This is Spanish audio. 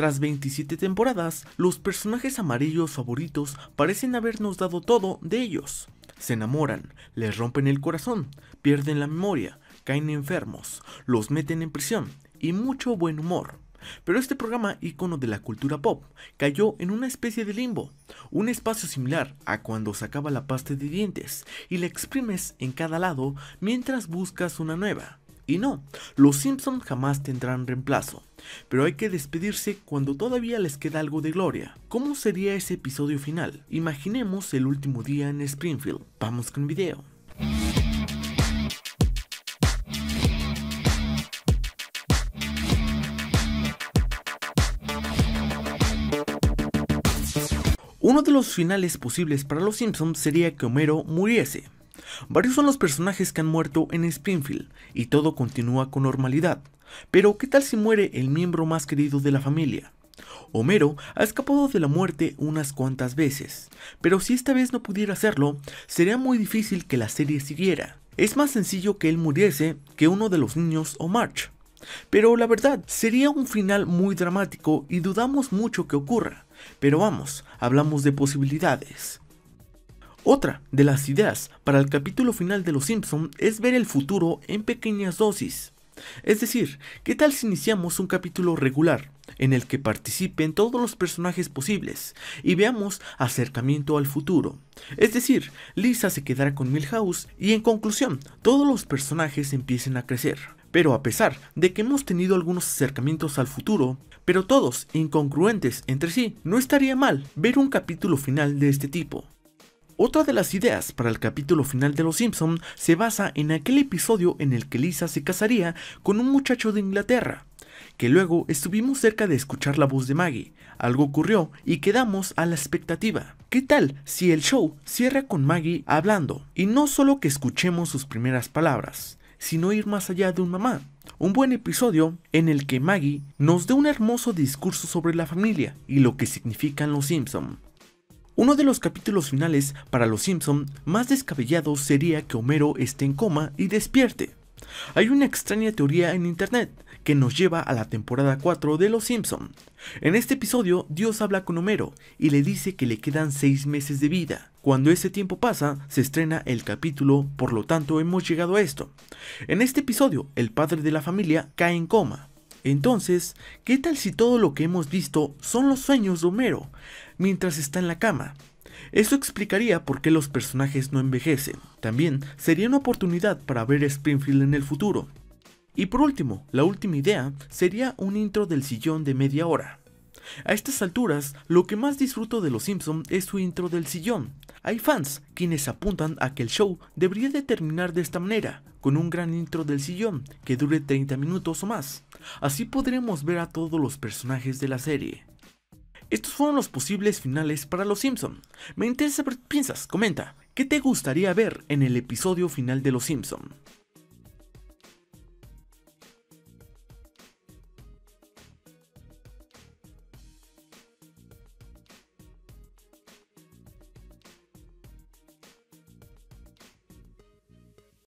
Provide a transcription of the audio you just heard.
Tras 27 temporadas, los personajes amarillos favoritos parecen habernos dado todo de ellos. Se enamoran, les rompen el corazón, pierden la memoria, caen enfermos, los meten en prisión y mucho buen humor. Pero este programa, icono de la cultura pop, cayó en una especie de limbo, un espacio similar a cuando sacaba la pasta de dientes y la exprimes en cada lado mientras buscas una nueva. Y no, los Simpson jamás tendrán reemplazo, pero hay que despedirse cuando todavía les queda algo de gloria. ¿Cómo sería ese episodio final? Imaginemos el último día en Springfield. Vamos con video. Uno de los finales posibles para los Simpsons sería que Homero muriese. Varios son los personajes que han muerto en Springfield y todo continúa con normalidad. Pero ¿qué tal si muere el miembro más querido de la familia? Homero ha escapado de la muerte unas cuantas veces, pero si esta vez no pudiera hacerlo, sería muy difícil que la serie siguiera. Es más sencillo que él muriese que uno de los niños o March. Pero la verdad, sería un final muy dramático y dudamos mucho que ocurra. Pero vamos, hablamos de posibilidades. Otra de las ideas para el capítulo final de Los Simpson es ver el futuro en pequeñas dosis. Es decir, ¿qué tal si iniciamos un capítulo regular en el que participen todos los personajes posibles y veamos acercamiento al futuro? Es decir, Lisa se quedará con Milhouse y en conclusión, todos los personajes empiecen a crecer. Pero a pesar de que hemos tenido algunos acercamientos al futuro, pero todos incongruentes entre sí, no estaría mal ver un capítulo final de este tipo. Otra de las ideas para el capítulo final de Los Simpson se basa en aquel episodio en el que Lisa se casaría con un muchacho de Inglaterra, que luego estuvimos cerca de escuchar la voz de Maggie. Algo ocurrió y quedamos a la expectativa. ¿Qué tal si el show cierra con Maggie hablando? Y no solo que escuchemos sus primeras palabras, sino ir más allá de un mamá. Un buen episodio en el que Maggie nos dé un hermoso discurso sobre la familia y lo que significan los Simpson. Uno de los capítulos finales para Los Simpson más descabellados sería que Homero esté en coma y despierte. Hay una extraña teoría en internet que nos lleva a la temporada 4 de Los Simpson. En este episodio, Dios habla con Homero y le dice que le quedan 6 meses de vida. Cuando ese tiempo pasa, se estrena el capítulo, por lo tanto hemos llegado a esto. En este episodio, el padre de la familia cae en coma. Entonces, ¿qué tal si todo lo que hemos visto son los sueños de Homero mientras está en la cama? Esto explicaría por qué los personajes no envejecen. También sería una oportunidad para ver Springfield en el futuro. Y por último, la última idea sería un intro del sillón de media hora. A estas alturas, lo que más disfruto de Los Simpson es su intro del sillón. Hay fans quienes apuntan a que el show debería de terminar de esta manera, con un gran intro del sillón que dure 30 minutos o más. Así podremos ver a todos los personajes de la serie. Estos fueron los posibles finales para Los Simpson. Me interesa ver piensas, comenta, ¿qué te gustaría ver en el episodio final de Los Simpson?